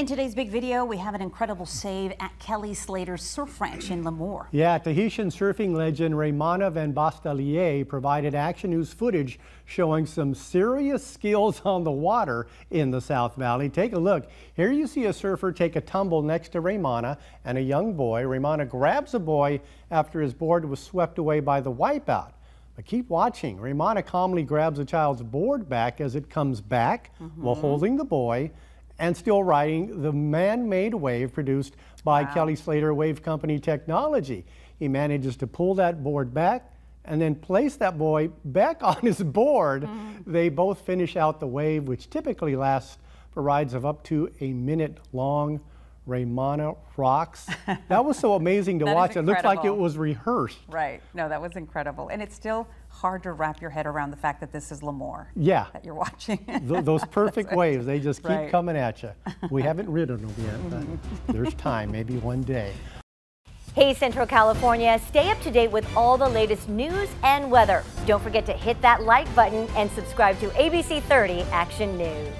In today's big video, we have an incredible save at Kelly Slater's Surf Ranch in Lemoore. Yeah, Tahitian surfing legend Raimana Van Bastolaer provided Action News footage showing some serious skills on the water in the South Valley. Take a look. Here you see a surfer take a tumble next to Raimana and a young boy. Raimana grabs a boy after his board was swept away by the wipeout. But keep watching. Raimana calmly grabs the child's board back as it comes back mm -hmm. while holding the boy and still riding the man-made wave produced by wow. Kelly Slater Wave Company technology. He manages to pull that board back and then place that boy back on his board. Mm. They both finish out the wave, which typically lasts for rides of up to a minute long. Raimana rocks. That was so amazing to watch. It looked like it was rehearsed. Right. No, that was incredible. And it's still hard to wrap your head around the fact that this is Lemoore. Yeah. That you're watching. Th those perfect waves, they just keep right. coming at you. We haven't ridden them yet, but there's time, maybe one day. Hey Central California, stay up to date with all the latest news and weather. Don't forget to hit that like button and subscribe to ABC 30 Action News.